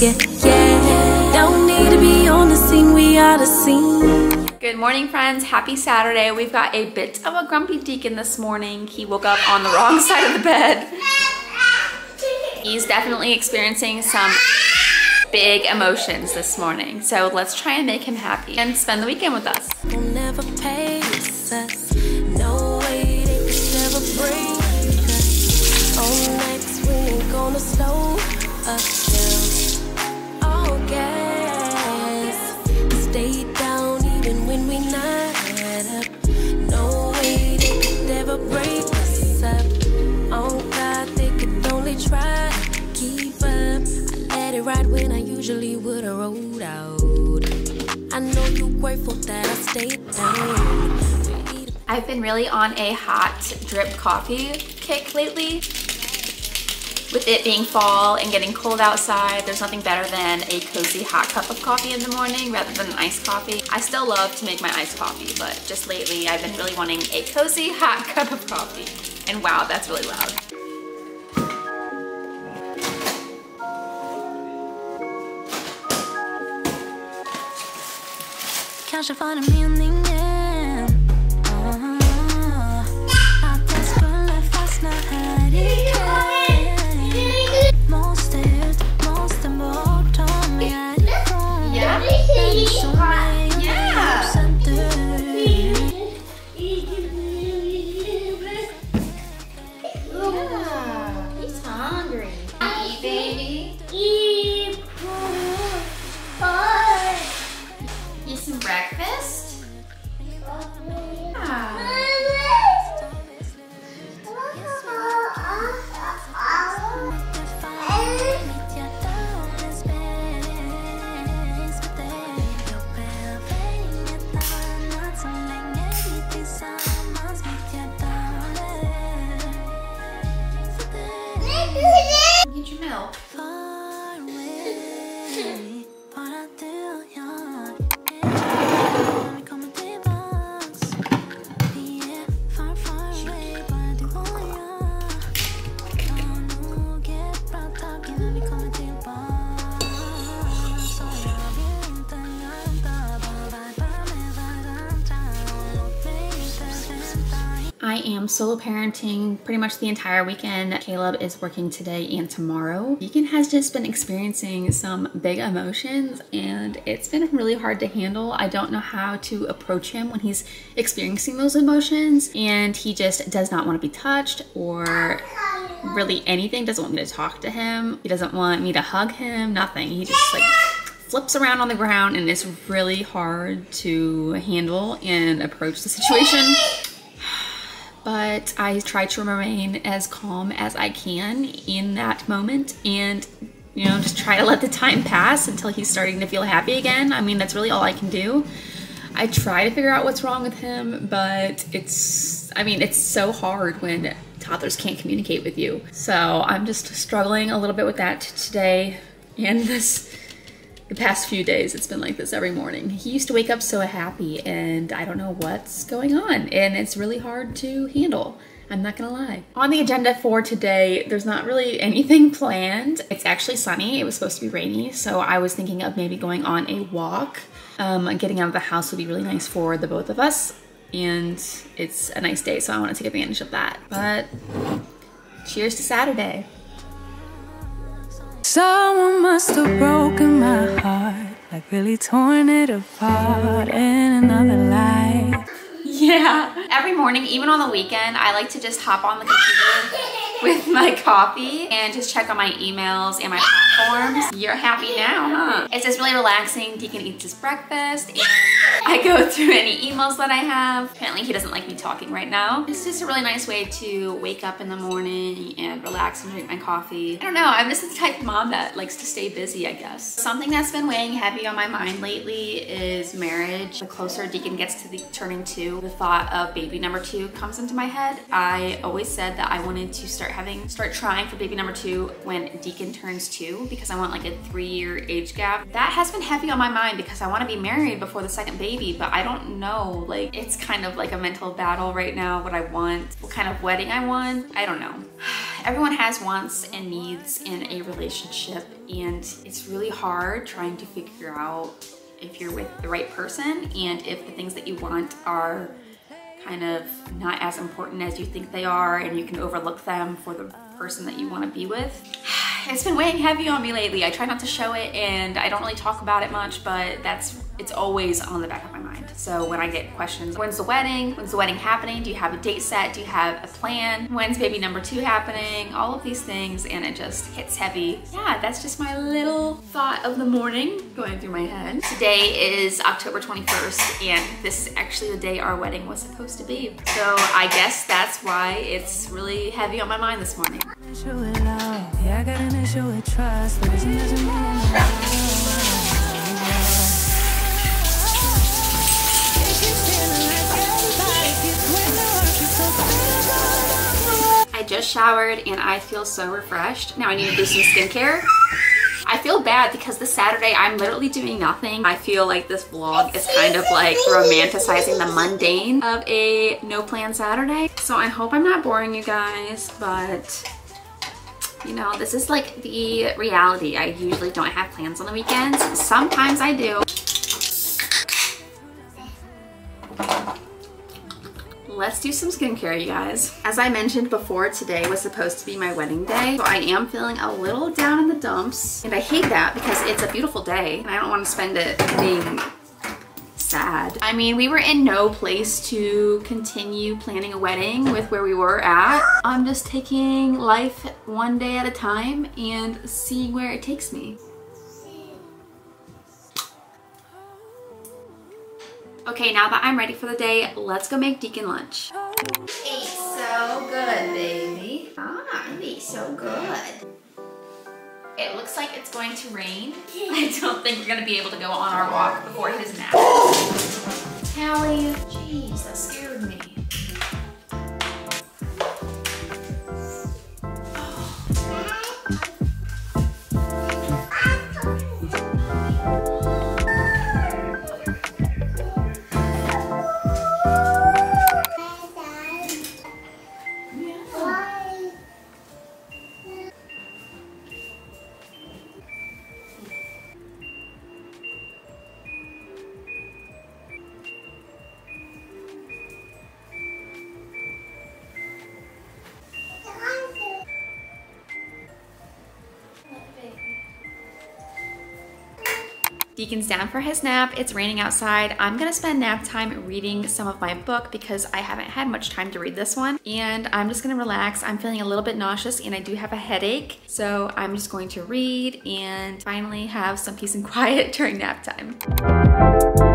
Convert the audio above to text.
Yeah, yeah. Don't need to be on the scene, we are the scene. Good morning, friends. Happy Saturday. We've got a bit of a grumpy Deacon this morning. He woke up on the wrong side of the bed. He's definitely experiencing some big emotions this morning. So let's try and make him happy and spend the weekend with us. We'll usually would've rolled out. I know you grateful that I stayed down. I've been really on a hot drip coffee kick lately. With it being fall and getting cold outside, there's nothing better than a cozy hot cup of coffee in the morning rather than an iced coffee. I still love to make my iced coffee, but just lately I've been really wanting a cozy hot cup of coffee. And wow, that's really loud. Kanske för en meningen Att jag skulle fastna här ikväll Måste ut, måste bort, ta mig härifrån I am solo parenting pretty much the entire weekend. Caleb is working today and tomorrow. Deacon has just been experiencing some big emotions and it's been really hard to handle. I don't know how to approach him when he's experiencing those emotions and he just does not want to be touched or really anything. Doesn't want me to talk to him. He doesn't want me to hug him, nothing. He just like flips around on the ground and it's really hard to handle and approach the situation but I try to remain as calm as I can in that moment and you know just try to let the time pass until he's starting to feel happy again. I mean that's really all I can do. I try to figure out what's wrong with him, but it's I mean it's so hard when toddlers can't communicate with you. So I'm just struggling a little bit with that today and this the past few days it's been like this every morning. He used to wake up so happy and i don't know what's going on and it's really hard to handle i'm not gonna lie. On the agenda for today there's not really anything planned. It's actually sunny. It was supposed to be rainy so i was thinking of maybe going on a walk. Um, getting out of the house would be really nice for the both of us and it's a nice day so i want to take advantage of that. But cheers to saturday Someone must have broken my heart, like really torn it apart in another life. Yeah. Every morning, even on the weekend, I like to just hop on the computer with my coffee and just check on my emails and my platforms. You're happy now, huh? It's just really relaxing. Deacon eats his breakfast and I go through any emails that I have. Apparently he doesn't like me talking right now. It's just a really nice way to wake up in the morning and relax and drink my coffee. I don't know, I'm just the type of mom that likes to stay busy, I guess. Something that's been weighing heavy on my mind lately is marriage. The closer Deacon gets to the turning two, the thought of baby number two comes into my head. I always said that I wanted to start having, start trying for baby number two when Deacon turns two because I want like a three year age gap. That has been heavy on my mind because I want to be married before the second baby, but I don't know. Like it's kind of like a mental battle right now what I want, what kind of wedding I want. I don't know. everyone has wants and needs in a relationship and it's really hard trying to figure out if you're with the right person and if the things that you want are kind of not as important as you think they are and you can overlook them for the person that you want to be with. It's been weighing heavy on me lately. I try not to show it and I don't really talk about it much, but that's it's always on the back of my mind. So when I get questions, when's the wedding? When's the wedding happening? Do you have a date set? Do you have a plan? When's baby number two happening? All of these things and it just hits heavy. Yeah, that's just my little thought of the morning going through my head. Today is October 21st and this is actually the day our wedding was supposed to be. So I guess that's why it's really heavy on my mind this morning. Just showered and I feel so refreshed. Now I need to do some skincare. I feel bad because this Saturday I'm literally doing nothing. I feel like this vlog is kind of like romanticizing the mundane of a no plan Saturday. So I hope I'm not boring you guys, but you know, this is like the reality. I usually don't have plans on the weekends. Sometimes I do. Let's do some skincare, you guys. As I mentioned before, today was supposed to be my wedding day. So I am feeling a little down in the dumps. And I hate that because it's a beautiful day and I don't want to spend it being sad. I mean, we were in no place to continue planning a wedding with where we were at. I'm just taking life one day at a time and seeing where it takes me. Okay, now that I'm ready for the day, let's go make Deacon lunch. Ate so good, baby. Ah, it ate so good. It looks like it's going to rain. I don't think we're gonna be able to go on our walk before his nap. Callie, jeez, that scared me. Deacon's down for his nap. It's raining outside. I'm gonna spend nap time reading some of my book because I haven't had much time to read this one. And I'm just gonna relax. I'm feeling a little bit nauseous and I do have a headache. So I'm just going to read and finally have some peace and quiet during nap time.